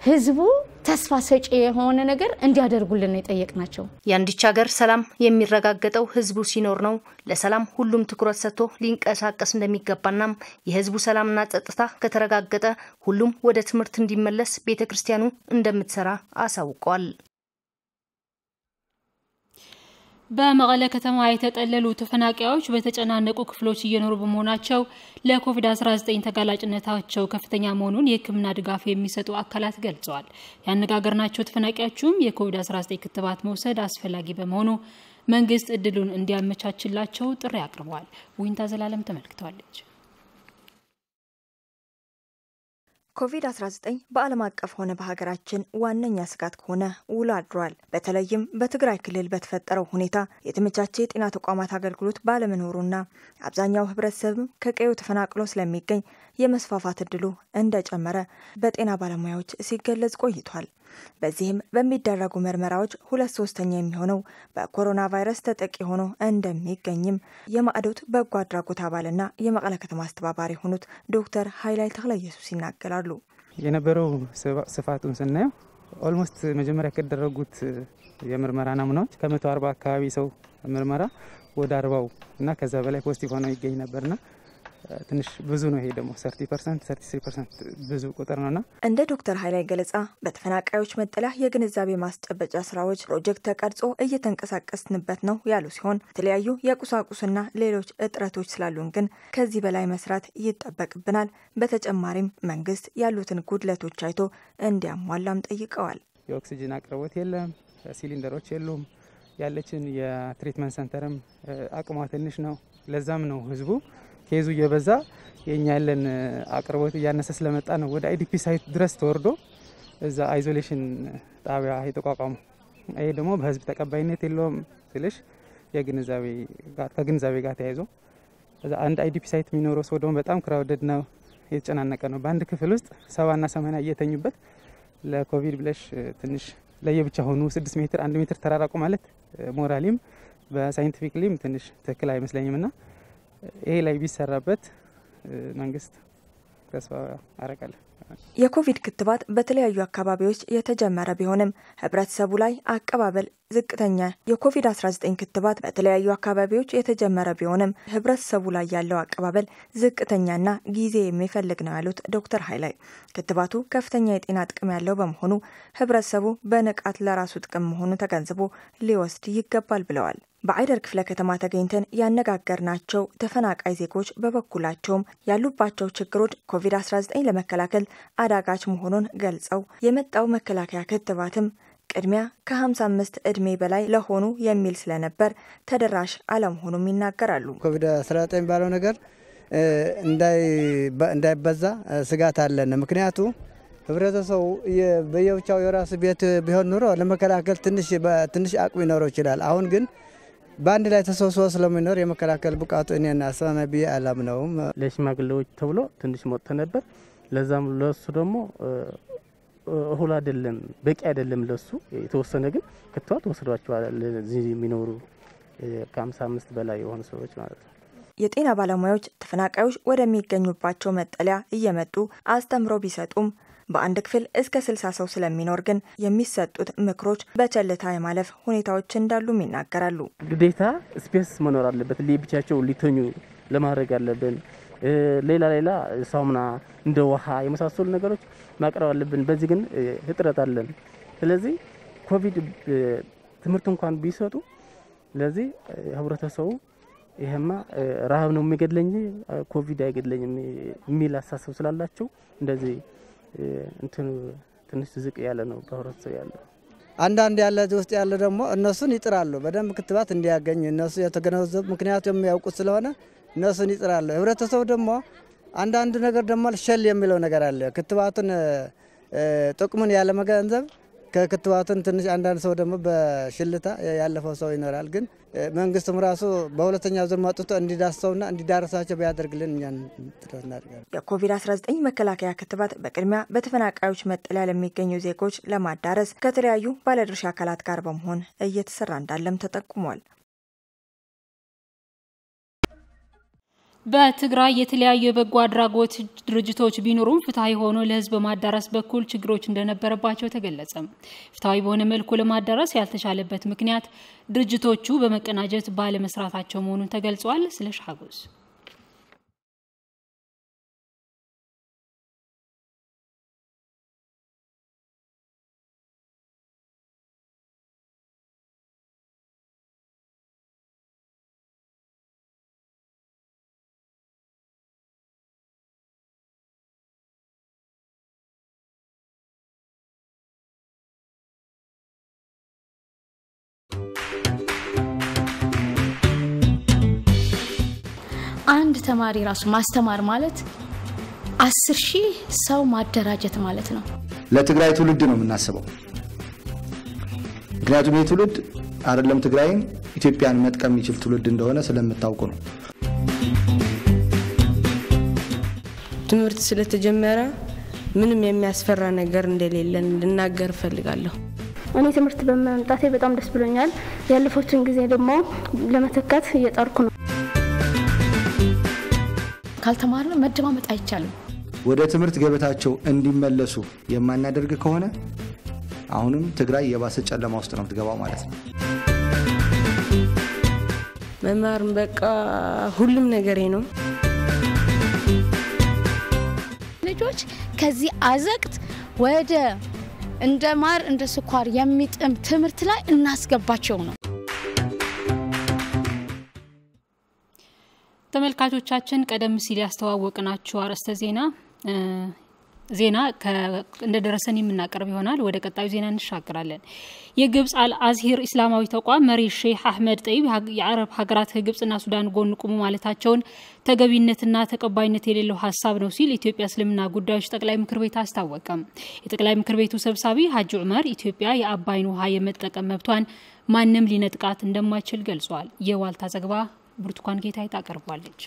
ህዝቡ ተስፋ ሰጪ የሆነ ነገር እንዲያደርጉልን ነው የጠየቅናቸው። የአንዲች ሀገር ሰላም የሚረጋገጠው ህዝቡ ሲኖር ነው። ለሰላም ሁሉም ትኩረት ሰጥቶ ሊንቀሳቀስ እንደሚገባናም የህዝቡ ሰላምና ጸጥታ ከተረጋገጠ ሁሉም ወደ ትምህርት እንዲመለስ ቤተ ክርስቲያኑ እንደምትሰራ አሳውቀዋል። በመቀለ ከተማ የተጠለሉ ተፈናቃዮች በተጨናነቁ ክፍሎች እየኖሩ በመሆናቸው ለኮቪድ-19 ተጋላጭነታቸው ከፍተኛ መሆኑን የሕክምና ድጋፍ የሚሰጡ አካላት ገልጸዋል። ያነጋገርናቸው ተፈናቃዮቹም የኮቪድ-19 ክትባት መውሰድ አስፈላጊ በመሆኑ መንግስት እድሉን እንዲያመቻችላቸው ጥሪ አቅርበዋል። ዊንታ ዘላለም ተመልክተዋለች። ኮቪድ-19 በዓለም አቀፍ ሆነ በሀገራችን ዋነኛ ስጋት ከሆነ ውሎ አድሯል። በተለይም በትግራይ ክልል በተፈጠረው ሁኔታ የተመቻቸ የጤና ተቋማት አገልግሎት ባለመኖሩና አብዛኛው ህብረተሰብም ከቀዩ ተፈናቅሎ ስለሚገኝ የመስፋፋት እድሉ እንደጨመረ በጤና ባለሙያዎች ሲገለጽ ቆይቷል። በዚህም በሚደረጉ ምርመራዎች ሁለት ሶስተኛ የሚሆነው በኮሮና ቫይረስ ተጠቂ ሆኖ እንደሚገኝም የማዕዶት በጎ አድራጎት አባልና የመቀለ ከተማ አስተባባሪ የሆኑት ዶክተር ሀይላይ ተክለ ኢየሱስ ይናገራሉ። የነበረው ስፋቱን ስናየው almost መጀመሪያ ከደረጉት የምርመራ ናሙናዎች ከመቶ አርባ አካባቢ ሰው ምርመራ ወደ አርባው እና ከዛ በላይ positive ሆነው ይገኝ ነበርና ትንሽ ብዙ ነው። ይሄ ደግሞ thirty percent thirty three percent ብዙ ቁጥር ነውና እንደ ዶክተር ሀይላይ ገለጻ በተፈናቃዮች መጠለያ የግንዛቤ ማስጨበጫ ስራዎች ፕሮጀክት ተቀርጾ እየተንቀሳቀስንበት ነው ያሉ ሲሆን የተለያዩ የቁሳቁስና ሌሎች እጥረቶች ስላሉን ግን ከዚህ በላይ መስራት ይጠበቅብናል። በተጨማሪም መንግስት ያሉትን ጉድለቶች አይቶ እንዲያሟላም ጠይቀዋል። የኦክሲጅን አቅርቦት የለም፣ ሲሊንደሮች የሉም። ያለችን የ treatment center ም አቅሟ ትንሽ ነው። ለዛም ነው ህዝቡ case ኡ እየበዛ የኛ ያለን አቅርቦት እያነሰ ስለመጣ ነው ወደ IDP site ድረስ ተወርዶ እዛ isolation ጣቢያ የተቋቋሙ። ይሄ ደግሞ በህዝብ ተቀባይነት የለውም ስልሽ ከግንዛቤ ጋር ተያይዞ አንድ IDP site የሚኖረው ሰው ደግሞ በጣም crowded ነው፣ የተጨናነቀ ነው። በአንድ ክፍል ውስጥ ሰባና ሰማንያ እየተኙበት ለኮቪድ ብለሽ ትንሽ ለየብቻ ሆኑ ስድስት ሜትር አንድ ሜትር ተራራቁ ማለት morally ም በሳይንቲፊክሊም ትንሽ ትክክል አይመስለኝም እና ይሄ ላይ ቢሰራበት መንግስት ተስፋ አረጋለሁ። የኮቪድ ክትባት በተለያዩ አካባቢዎች የተጀመረ ቢሆንም ህብረተሰቡ ላይ አቀባበል ዝቅተኛ። የኮቪድ-19 ክትባት በተለያዩ አካባቢዎች የተጀመረ ቢሆንም ህብረተሰቡ ላይ ያለው አቀባበል ዝቅተኛና ጊዜ የሚፈልግ ነው ያሉት ዶክተር ሀይላይ ክትባቱ ከፍተኛ የጤና ጥቅም ያለው በመሆኑ ህብረተሰቡ በንቃት ለራሱ ጥቅም መሆኑን ተገንዝቦ ሊወስድ ይገባል ብለዋል። በአይደር ክፍለ ከተማ ተገኝተን ያነጋገርናቸው ተፈናቃይ ዜጎች በበኩላቸውም ያሉባቸው ችግሮች ኮቪድ-19 ለመከላከል አዳጋች መሆኑን ገልጸው የመጣው መከላከያ ክትባትም ቅድሚያ ከ55 ዕድሜ በላይ ለሆኑ የሚል ስለነበር ተደራሽ አለመሆኑም ይናገራሉ። ኮቪድ-19 የሚባለው ነገር እንዳይበዛ ስጋት አለን። ምክንያቱ ህብረተሰቡ በየብቻው የራሱ ቤት ቢሆን ኑሮ ለመከላከል ትንሽ አቅም ይኖረው ይችላል። አሁን ግን በአንድ ላይ ተሰብስቦ ስለሚኖር የመከላከል ብቃቱ እኔና አስተማማኝ ብዬ አላምነውም። ለሽማግሌዎች ተብሎ ትንሽ ሞጥተ ነበር። ለዛም ለሱ ደግሞ እሁል አይደለም በቂ አይደለም ለሱ የተወሰነ ግን ክትባት ወስዷቸዋል። እዚህ የሚኖሩ ከሀምሳ አምስት በላይ የሆኑ ሰዎች ማለት ነው። የጤና ባለሙያዎች ተፈናቃዮች ወደሚገኙባቸው መጠለያ እየመጡ አስተምሮ ቢሰጡም በአንድ ክፍል እስከ ስልሳ ሰው ስለሚኖር ግን የሚሰጡት ምክሮች በቸልታ የማለፍ ሁኔታዎች እንዳሉም ይናገራሉ። ግዴታ space መኖር አለበት። ብቻቸው ሊተኙ ለማድረግ አለብን። ሌላ ሌላ ሳሙና እንደ ውሃ የመሳሰሉ ነገሮች ማቅረብ አለብን። በዚህ ግን እጥረት አለን። ስለዚህ ኮቪድ ትምህርት እንኳን ቢሰጡ ስለዚህ ህብረተሰቡ ይሄማ ረሃብ ነው የሚገድለኝ ኮቪድ አይገድለኝም የሚል አሳሰብ ስላላቸው እንደዚህ እንትኑ ትንሽ ዝቅ ያለ ነው በህብረተሰብ ያለው። አንዳንድ ያለ ውስጥ ያለ ደግሞ እነሱን ይጥራሉ በደንብ ክትባት እንዲያገኝ እነሱ የተገነዘቡ ምክንያቱ የሚያውቁት ስለሆነ እነሱን ይጥራሉ። ህብረተሰቡ ደግሞ አንዳንድ ነገር ደግሞ ሸል የሚለው ነገር አለ። ክትባቱን ጥቅሙን ያለመገንዘብ ከክትባቱን ትንሽ አንዳንድ ሰው ደግሞ በሽልታ ያለፈው ሰው ይኖራል። ግን መንግስትም ራሱ በሁለተኛ ዙር መጥቶ እንዲዳሰውና እንዲዳረሳቸው ቢያደርግልን እኛን ጥረት እናደርጋለን። የኮቪድ-19 መከላከያ ክትባት በቅድሚያ በተፈናቃዮች መጠለያ ለሚገኙ ዜጎች ለማዳረስ ከተለያዩ ባለድርሻ አካላት ጋር በመሆን እየተሰራ እንዳለም ተጠቁሟል። በትግራይ የተለያዩ የበጎ አድራጎት ድርጅቶች ቢኖሩም ፍትሐዊ ሆኖ ለሕዝብ በማዳረስ በኩል ችግሮች እንደነበረባቸው ተገለጸ። ፍትሐዊ በሆነ መልኩ ለማዳረስ ያልተቻለበት ምክንያት ድርጅቶቹ በመቀናጀት ባለመስራታቸው መሆኑን ተገልጿል። ስለ ሻጎስ አንድ ተማሪ ራሱ ማስተማር ማለት አስር ሺህ ሰው ማደራጀት ማለት ነው። ለትግራይ ትውልድ ነው የምናስበው። ምክንያቱም ይህ ትውልድ አይደለም ትግራይን ኢትዮጵያን መጥቀም የሚችል ትውልድ እንደሆነ ስለምታውቁ ነው። ትምህርት ስለተጀመረ ምንም የሚያስፈራ ነገር እንደሌለን ልናገር እፈልጋለሁ። እኔ ትምህርት በመምጣቴ በጣም ደስ ብሎኛል። ያለፉትን ጊዜ ደግሞ ለመተካት እየጣርኩ ነው። ካልተማርነ መደማመጥ አይቻልም። ወደ ትምህርት ገበታቸው እንዲመለሱ የማናደርግ ከሆነ አሁንም ትግራይ የባሰ ጨለማ ውስጥ ነው የምትገባው ማለት ነው። መማር በቃ ሁሉም ነገሬ ነው። ልጆች ከዚህ አዘቅት ወደ እንደ ማር እንደ ስኳር የሚጥም ትምህርት ላይ እናስገባቸው ነው። ተመልካቾቻችን ቀደም ሲል ያስተዋወቅናችሁ አርዕስተ ዜና ዜና እንደደረሰን የምናቀርብ ይሆናል። ወደ ቀጣዩ ዜና እንሻገራለን። የግብፅ አልአዝሂር ኢስላማዊ ተቋም መሪ ሼህ አህመድ ጠይብ የአረብ ሀገራት ከግብፅና ሱዳን ጎን ቁሙ ማለታቸውን ተገቢነትና ተቀባይነት የሌለው ሀሳብ ነው ሲል የኢትዮጵያ እስልምና ጉዳዮች ጠቅላይ ምክር ቤት አስታወቀም። የጠቅላይ ምክር ቤቱ ሰብሳቢ ሀጂ ዑመር ኢትዮጵያ የአባይን ውሃ የመጠቀም መብቷን ማንም ሊነጥቃት እንደማይችል ገልጿል። የዋልታ ዘገባ ብርቱካን ጌታዬ ታቀርቧለች።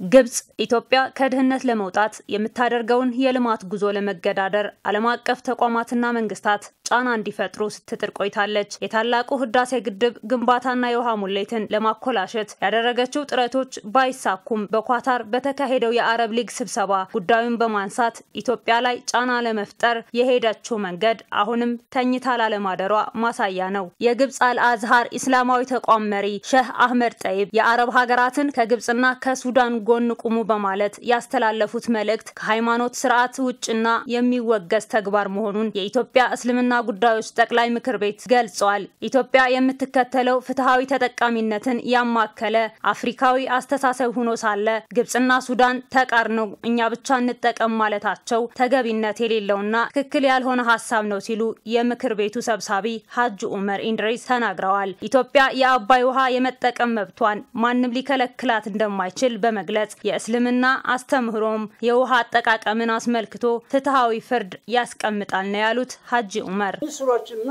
ግብጽ ኢትዮጵያ ከድህነት ለመውጣት የምታደርገውን የልማት ጉዞ ለመገዳደር ዓለም አቀፍ ተቋማትና መንግስታት ጫና እንዲፈጥሩ ስትጥር ቆይታለች። የታላቁ ህዳሴ ግድብ ግንባታና የውሃ ሙሌትን ለማኮላሸት ያደረገችው ጥረቶች ባይሳኩም በኳታር በተካሄደው የአረብ ሊግ ስብሰባ ጉዳዩን በማንሳት ኢትዮጵያ ላይ ጫና ለመፍጠር የሄደችው መንገድ አሁንም ተኝታ ላለማደሯ ማሳያ ነው። የግብጽ አልአዝሃር ኢስላማዊ ተቋም መሪ ሼህ አህመድ ጠይብ የአረብ ሀገራትን ከግብጽና ከሱዳን ጎን ቁሙ በማለት ያስተላለፉት መልእክት ከሃይማኖት ስርዓት ውጭና የሚወገዝ ተግባር መሆኑን የኢትዮጵያ እስልምና ጉዳዮች ጠቅላይ ምክር ቤት ገልጿል። ኢትዮጵያ የምትከተለው ፍትሐዊ ተጠቃሚነትን ያማከለ አፍሪካዊ አስተሳሰብ ሆኖ ሳለ ግብጽና ሱዳን ተቃርነው እኛ ብቻ እንጠቀም ማለታቸው ተገቢነት የሌለውና ትክክል ያልሆነ ሀሳብ ነው ሲሉ የምክር ቤቱ ሰብሳቢ ሀጅ ኡመር ኢድሪስ ተናግረዋል። ኢትዮጵያ የአባይ ውሃ የመጠቀም መብቷን ማንም ሊከለክላት እንደማይችል በመግለጽ የእስልምና አስተምህሮም የውሃ አጠቃቀምን አስመልክቶ ፍትሐዊ ፍርድ ያስቀምጣል ነው ያሉት ሀጂ ኡመር። ምስሮችና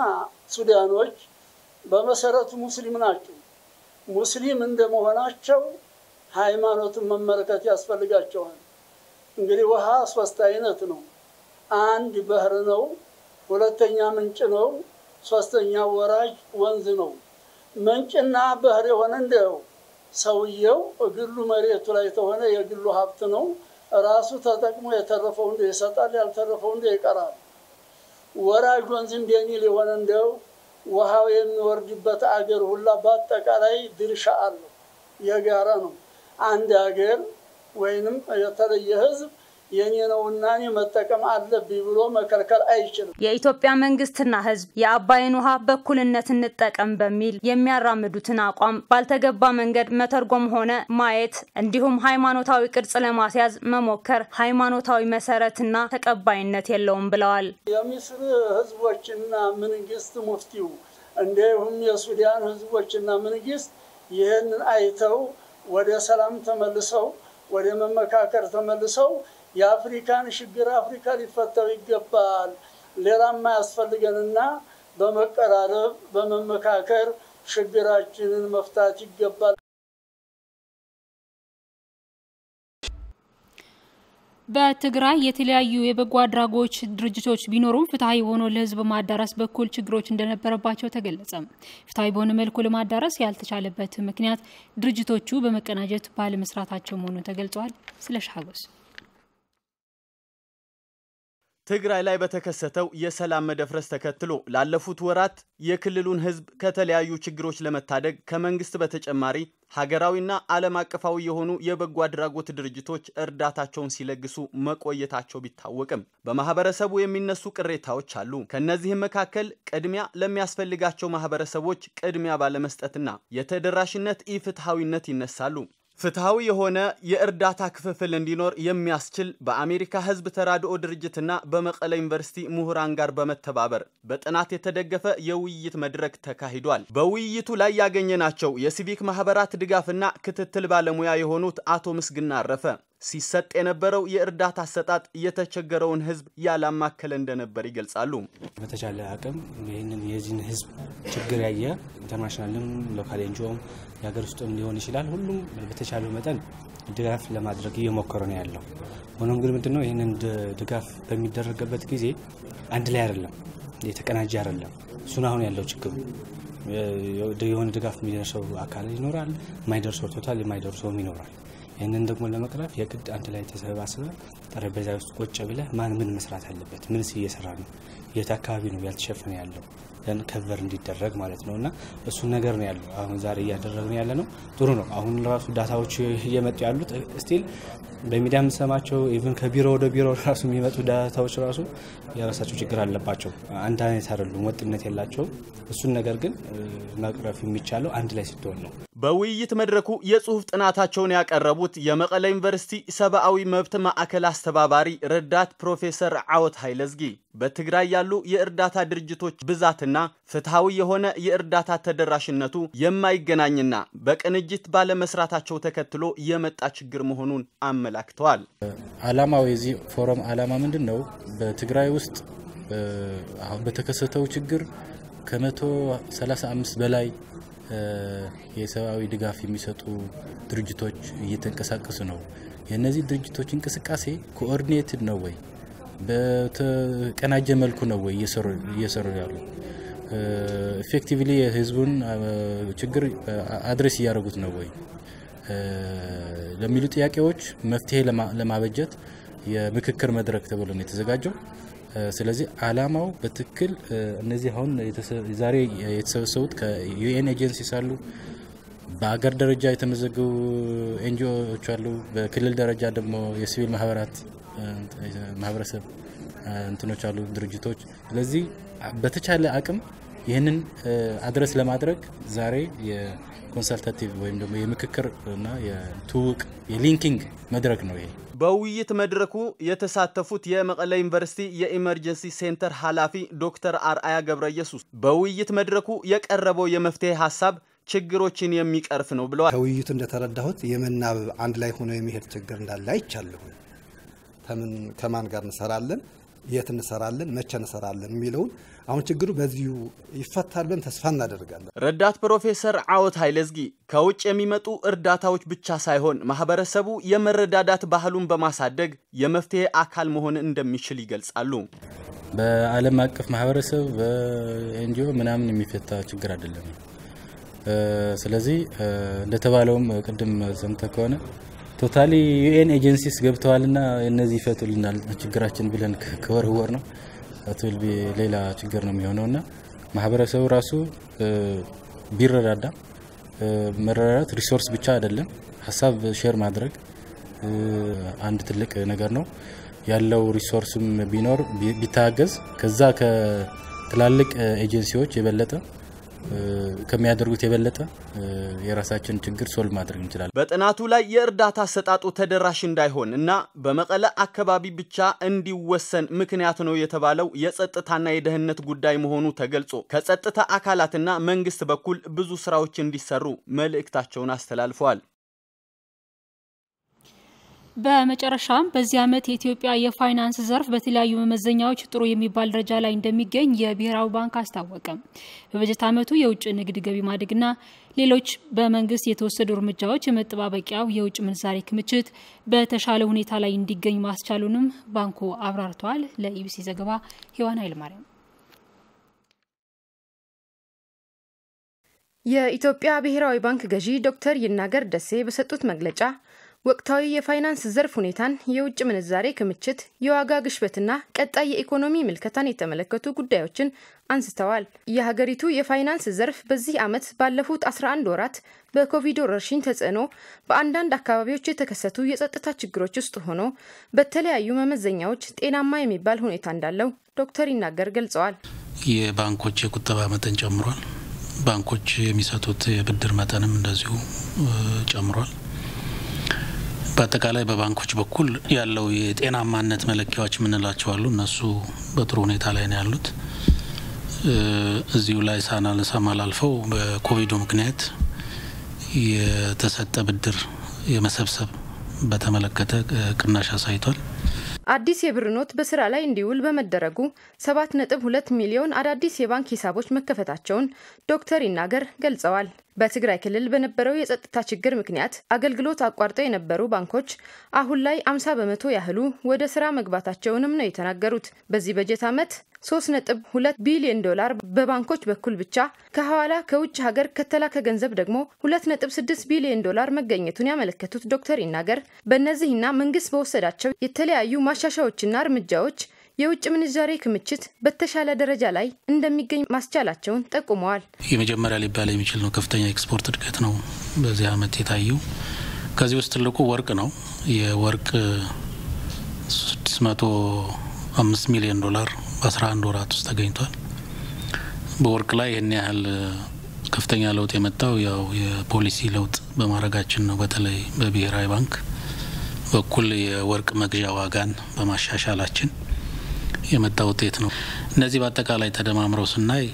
ሱዳኖች በመሰረቱ ሙስሊም ናቸው። ሙስሊም እንደመሆናቸው ሃይማኖትን መመልከት ያስፈልጋቸዋል። እንግዲህ ውሃ ሶስት አይነት ነው። አንድ ባህር ነው፣ ሁለተኛ ምንጭ ነው፣ ሶስተኛ ወራጅ ወንዝ ነው። ምንጭና ባህር የሆነ እንደው ሰውየው ግሉ መሬቱ ላይ ተሆነ የግሉ ሀብት ነው። ራሱ ተጠቅሞ የተረፈው እንደ ይሰጣል፣ ያልተረፈው እንደ ይቀራል። ወራጅ ወንዝ እንደኒ ሊሆን እንደው ውሃው የሚወርድበት አገር ሁላ በአጠቃላይ ድርሻ አለው፣ የጋራ ነው። አንድ አገር ወይንም የተለየ ህዝብ የኔ ነውና እኔ መጠቀም አለብኝ ብሎ መከልከል አይችልም። የኢትዮጵያ መንግስትና ህዝብ የአባይን ውሃ በኩልነት እንጠቀም በሚል የሚያራምዱትን አቋም ባልተገባ መንገድ መተርጎም ሆነ ማየት እንዲሁም ሃይማኖታዊ ቅርጽ ለማስያዝ መሞከር ሃይማኖታዊ መሰረትና ተቀባይነት የለውም ብለዋል። የሚስር ህዝቦችና መንግስት ሙፍቲው እንዲሁም የሱዳን ህዝቦችና መንግስት ይህንን አይተው ወደ ሰላም ተመልሰው ወደ መመካከር ተመልሰው የአፍሪካን ችግር አፍሪካ ሊፈተው ይገባል። ሌላም አያስፈልገንና በመቀራረብ በመመካከር ችግራችንን መፍታት ይገባል። በትግራይ የተለያዩ የበጎ አድራጎች ድርጅቶች ቢኖሩም ፍትሐዊ ሆኖ ለህዝብ ማዳረስ በኩል ችግሮች እንደነበረባቸው ተገለጸ። ፍትሐዊ በሆነ መልኩ ለማዳረስ ያልተቻለበት ምክንያት ድርጅቶቹ በመቀናጀት ባለመስራታቸው መሆኑን ተገልጿል። ስለ ሻጎስ ትግራይ ላይ በተከሰተው የሰላም መደፍረስ ተከትሎ ላለፉት ወራት የክልሉን ህዝብ ከተለያዩ ችግሮች ለመታደግ ከመንግስት በተጨማሪ ሀገራዊና ዓለም አቀፋዊ የሆኑ የበጎ አድራጎት ድርጅቶች እርዳታቸውን ሲለግሱ መቆየታቸው ቢታወቅም በማህበረሰቡ የሚነሱ ቅሬታዎች አሉ። ከእነዚህም መካከል ቅድሚያ ለሚያስፈልጋቸው ማህበረሰቦች ቅድሚያ ባለመስጠትና የተደራሽነት ኢፍትሐዊነት ይነሳሉ። ፍትሐዊ የሆነ የእርዳታ ክፍፍል እንዲኖር የሚያስችል በአሜሪካ ህዝብ ተራድኦ ድርጅትና በመቀለ ዩኒቨርሲቲ ምሁራን ጋር በመተባበር በጥናት የተደገፈ የውይይት መድረክ ተካሂዷል። በውይይቱ ላይ ያገኘናቸው የሲቪክ ማህበራት ድጋፍና ክትትል ባለሙያ የሆኑት አቶ ምስግና አረፈ ሲሰጥ የነበረው የእርዳታ አሰጣጥ የተቸገረውን ህዝብ ያላማከለ እንደነበር ይገልጻሉ። በተቻለ አቅም ይህንን የዚህን ህዝብ ችግር ያየ international ም local NGO ም የሀገር ውስጥም ሊሆን ይችላል። ሁሉም በተቻለው መጠን ድጋፍ ለማድረግ እየሞከረ ነው ያለው። ሆኖም ግን ምንድነው ይህንን ድጋፍ በሚደረግበት ጊዜ አንድ ላይ አይደለም፣ የተቀናጀ አይደለም። እሱን አሁን ያለው ችግሩ የሆነ ድጋፍ የሚደርሰው አካል ይኖራል፣ የማይደርሰው total የማይደርሰውም ይኖራል። ይህንን ደግሞ ለመቅረፍ የግድ አንድ ላይ ተሰባስበ ጠረጴዛ ውስጥ ቁጭ ብለህ ማን ምን መስራት አለበት፣ ምንስ እየሰራ ነው? የት አካባቢ ነው ያልተሸፈነ ያለው ያን cover እንዲደረግ ማለት ነው እና እሱን ነገር ነው ያለው። አሁን ዛሬ እያደረግን ያለ ነው። ጥሩ ነው። አሁን ራሱ data ዎች እየመጡ ያሉት still በሚዲያ የምንሰማቸው even ከቢሮ ወደ ቢሮ ራሱ የሚመጡ data ዎች ራሱ የራሳቸው ችግር አለባቸው። አንድ አይነት አይደሉም፣ ወጥነት የላቸውም። እሱን ነገር ግን መቅረፍ የሚቻለው አንድ ላይ ስትሆን ነው። በውይይት መድረኩ የጽሑፍ ጥናታቸውን ያቀረቡት የመቀለ ዩኒቨርሲቲ ሰብአዊ መብት ማዕከል አስተባባሪ ረዳት ፕሮፌሰር ዓወት ኃይለዝጊ በትግራይ ያሉ የእርዳታ ድርጅቶች ብዛትና ፍትሐዊ የሆነ የእርዳታ ተደራሽነቱ የማይገናኝና በቅንጅት ባለመስራታቸው ተከትሎ የመጣ ችግር መሆኑን አመላክተዋል። ዓላማው የዚህ ፎረም ዓላማ ምንድን ነው? በትግራይ ውስጥ አሁን በተከሰተው ችግር ከመቶ 35 በላይ የሰብአዊ ድጋፍ የሚሰጡ ድርጅቶች እየተንቀሳቀሱ ነው። የእነዚህ ድርጅቶች እንቅስቃሴ coordinated ነው ወይ? በተቀናጀ መልኩ ነው ወይ እየሰሩ ያሉ? effectively የህዝቡን ችግር address እያደረጉት ነው ወይ ለሚሉ ጥያቄዎች መፍትሄ ለማበጀት የምክክር መድረክ ተብሎ ነው የተዘጋጀው። ስለዚህ ዓላማው በትክክል እነዚህ አሁን ዛሬ የተሰበሰቡት ከ UN agencies አሉ፣ በአገር ደረጃ የተመዘገቡ NGO ዎች አሉ፣ በክልል ደረጃ ደግሞ የሲቪል ማህበራት ማህበረሰብ እንትኖች አሉ፣ ድርጅቶች። ስለዚህ በተቻለ አቅም ይህንን address ለማድረግ ዛሬ የ consultative ወይም ደግሞ የምክክር እና የትውውቅ የ linking መድረክ ነው ይሄ። በውይይት መድረኩ የተሳተፉት የመቀለ ዩኒቨርሲቲ የ emergency center ኃላፊ ዶክተር አርአያ ገብረ ኢየሱስ በውይይት መድረኩ የቀረበው የመፍትሄ ሀሳብ ችግሮችን የሚቀርፍ ነው ብለዋል። ከውይይቱ እንደተረዳሁት የመናበብ አንድ ላይ ሆኖ የመሄድ ችግር እንዳለ አይቻለሁ። ከማን ጋር እንሰራለን፣ የት እንሰራለን፣ መቼ እንሰራለን የሚለውን አሁን ችግሩ በዚሁ ይፈታል ብለን ተስፋ እናደርጋለን። ረዳት ፕሮፌሰር ዓወት ኃይለዝጊ ከውጭ የሚመጡ እርዳታዎች ብቻ ሳይሆን ማህበረሰቡ የመረዳዳት ባህሉን በማሳደግ የመፍትሄ አካል መሆን እንደሚችል ይገልጻሉ። በዓለም አቀፍ ማህበረሰብ በኤንጂኦ ምናምን የሚፈታ ችግር አይደለም። ስለዚህ እንደተባለውም ቅድም ሰምተህ ከሆነ totally UN agencies ገብተዋልና እነዚህ ይፈቱልናል ችግራችን ብለን ከወረወርነው አትብል ሌላ ችግር ነው የሚሆነው እና ማህበረሰቡ ራሱ ቢረዳዳ መረዳዳት resource ብቻ አይደለም፣ ሀሳብ share ማድረግ አንድ ትልቅ ነገር ነው። ያለው resource ም ቢኖር ቢታገዝ ከዛ ከትላልቅ ኤጀንሲዎች የበለጠ ከሚያደርጉት የበለጠ የራሳችን ችግር solve ማድረግ እንችላለን። በጥናቱ ላይ የእርዳታ አሰጣጡ ተደራሽ እንዳይሆን እና በመቀለ አካባቢ ብቻ እንዲወሰን ምክንያት ነው የተባለው የጸጥታና የደህንነት ጉዳይ መሆኑ ተገልጾ ከጸጥታ አካላትና መንግስት በኩል ብዙ ስራዎች እንዲሰሩ መልእክታቸውን አስተላልፈዋል። በመጨረሻም በዚህ ዓመት የኢትዮጵያ የፋይናንስ ዘርፍ በተለያዩ መመዘኛዎች ጥሩ የሚባል ደረጃ ላይ እንደሚገኝ የብሔራዊ ባንክ አስታወቀ። በበጀት ዓመቱ የውጭ ንግድ ገቢ ማደግና ሌሎች በመንግስት የተወሰዱ እርምጃዎች የመጠባበቂያው የውጭ ምንዛሬ ክምችት በተሻለ ሁኔታ ላይ እንዲገኝ ማስቻሉንም ባንኩ አብራርተዋል። ለኢቢሲ ዘገባ ሔዋን ኃይለማርያም። የኢትዮጵያ ብሔራዊ ባንክ ገዢ ዶክተር ይናገር ደሴ በሰጡት መግለጫ ወቅታዊ የፋይናንስ ዘርፍ ሁኔታን፣ የውጭ ምንዛሬ ክምችት፣ የዋጋ ግሽበትና ቀጣይ የኢኮኖሚ ምልከታን የተመለከቱ ጉዳዮችን አንስተዋል። የሀገሪቱ የፋይናንስ ዘርፍ በዚህ ዓመት ባለፉት 11 ወራት በኮቪድ ወረርሽኝ ተጽዕኖ በአንዳንድ አካባቢዎች የተከሰቱ የጸጥታ ችግሮች ውስጥ ሆኖ በተለያዩ መመዘኛዎች ጤናማ የሚባል ሁኔታ እንዳለው ዶክተር ይናገር ገልጸዋል። የባንኮች የቁጠባ መጠን ጨምሯል። ባንኮች የሚሰጡት የብድር መጠንም እንደዚሁ ጨምሯል። በአጠቃላይ በባንኮች በኩል ያለው የጤናማነት መለኪያዎች የምንላቸው አሉ። እነሱ በጥሩ ሁኔታ ላይ ነው ያሉት። እዚሁ ላይ ሳናነሳ ማላልፈው በኮቪዱ ምክንያት የተሰጠ ብድር የመሰብሰብ በተመለከተ ቅናሽ አሳይቷል። አዲስ የብር ኖት በስራ ላይ እንዲውል በመደረጉ 7.2 ሚሊዮን አዳዲስ የባንክ ሂሳቦች መከፈታቸውን ዶክተር ይናገር ገልጸዋል። በትግራይ ክልል በነበረው የጸጥታ ችግር ምክንያት አገልግሎት አቋርጠው የነበሩ ባንኮች አሁን ላይ 50 በመቶ ያህሉ ወደ ስራ መግባታቸውንም ነው የተናገሩት። በዚህ በጀት ዓመት 3.2 ቢሊዮን ዶላር በባንኮች በኩል ብቻ ከሐዋላ ከውጭ ሀገር ከተላከ ገንዘብ ደግሞ 2.6 ቢሊዮን ዶላር መገኘቱን ያመለከቱት ዶክተር ይናገር በእነዚህና መንግስት በወሰዳቸው የተለያዩ ማሻሻዎችና እርምጃዎች የውጭ ምንዛሬ ክምችት በተሻለ ደረጃ ላይ እንደሚገኝ ማስቻላቸውን ጠቁመዋል። የመጀመሪያ ሊባል የሚችል ነው። ከፍተኛ ኤክስፖርት እድገት ነው በዚህ ዓመት የታየው። ከዚህ ውስጥ ትልቁ ወርቅ ነው። የወርቅ 605 ሚሊዮን ዶላር በ11 ወራት ውስጥ ተገኝቷል። በወርቅ ላይ ይህን ያህል ከፍተኛ ለውጥ የመጣው ያው የፖሊሲ ለውጥ በማድረጋችን ነው። በተለይ በብሔራዊ ባንክ በኩል የወርቅ መግዣ ዋጋን በማሻሻላችን የመጣ ውጤት ነው። እነዚህ በአጠቃላይ ተደማምረው ስናይ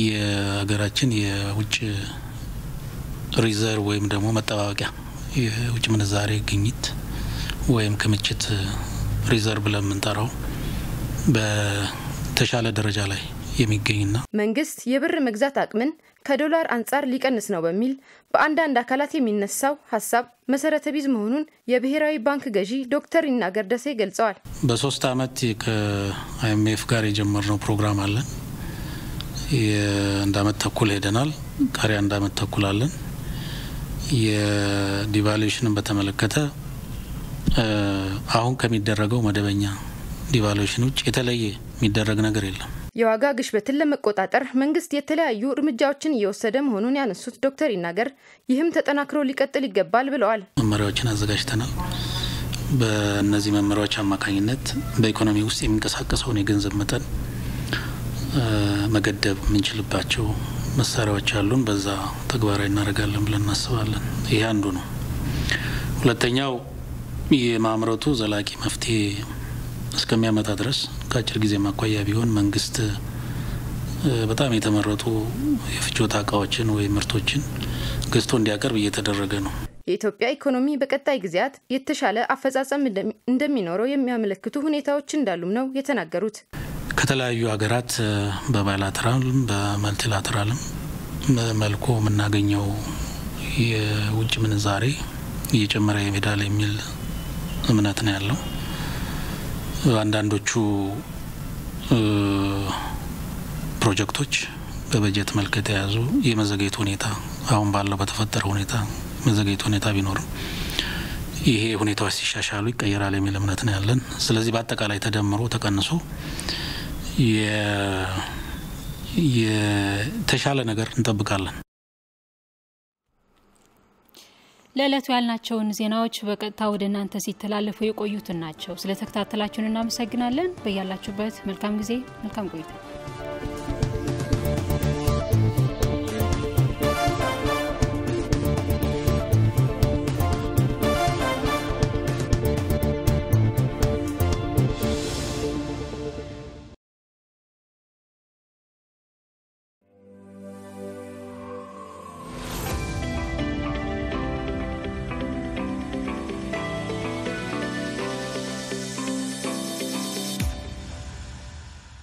የሀገራችን የውጭ reserve ወይም ደግሞ መጠባበቂያ የውጭ ምንዛሬ ግኝት ወይም ክምችት reserve ለምንጠራው በተሻለ ደረጃ ላይ የሚገኝና መንግስት የብር መግዛት አቅምን ከዶላር አንጻር ሊቀንስ ነው በሚል በአንዳንድ አካላት የሚነሳው ሀሳብ መሰረተ ቢስ መሆኑን የብሔራዊ ባንክ ገዢ ዶክተር ይናገር ደሴ ገልጸዋል። በሶስት አመት ከ IMF ጋር የጀመርነው ፕሮግራም አለን። የአንድ አመት ተኩል ሄደናል። ቀሪ አንድ አመት ተኩል አለን። የ devaluation ን በተመለከተ አሁን ከሚደረገው መደበኛ devaluation ውጭ የተለየ የሚደረግ ነገር የለም። የዋጋ ግሽበትን ለመቆጣጠር መንግስት የተለያዩ እርምጃዎችን እየወሰደ መሆኑን ያነሱት ዶክተር ይናገር ይህም ተጠናክሮ ሊቀጥል ይገባል ብለዋል። መመሪያዎችን አዘጋጅተናል። በእነዚህ መመሪያዎች አማካኝነት በኢኮኖሚ ውስጥ የሚንቀሳቀሰውን የገንዘብ መጠን መገደብ የምንችልባቸው መሳሪያዎች አሉን። በዛ ተግባራዊ እናደርጋለን ብለን እናስባለን። ይሄ አንዱ ነው። ሁለተኛው የማምረቱ ዘላቂ መፍትሄ እስከሚያመጣ ድረስ ከአጭር ጊዜ ማኳያ ቢሆን መንግስት በጣም የተመረጡ የፍጆታ እቃዎችን ወይም ምርቶችን ገዝቶ እንዲያቀርብ እየተደረገ ነው። የኢትዮጵያ ኢኮኖሚ በቀጣይ ጊዜያት የተሻለ አፈጻጸም እንደሚኖረው የሚያመለክቱ ሁኔታዎች እንዳሉም ነው የተናገሩት። ከተለያዩ ሀገራት በባይላተራልም በመልቲላተራልም መልኩ የምናገኘው የውጭ ምንዛሬ እየጨመረ ይሄዳል የሚል እምነት ነው ያለው። አንዳንዶቹ ፕሮጀክቶች በበጀት መልክ የተያዙ የመዘግየት ሁኔታ አሁን ባለው በተፈጠረው ሁኔታ መዘግየት ሁኔታ ቢኖርም ይሄ ሁኔታዎች ሲሻሻሉ ይቀየራል የሚል እምነት ነው ያለን። ስለዚህ በአጠቃላይ ተደምሮ ተቀንሶ የተሻለ ነገር እንጠብቃለን። ለዕለቱ ያልናቸውን ዜናዎች በቀጥታ ወደ እናንተ ሲተላለፉ የቆዩትን ናቸው። ስለተከታተላችሁን እናመሰግናለን። በያላችሁበት መልካም ጊዜ፣ መልካም ቆይታ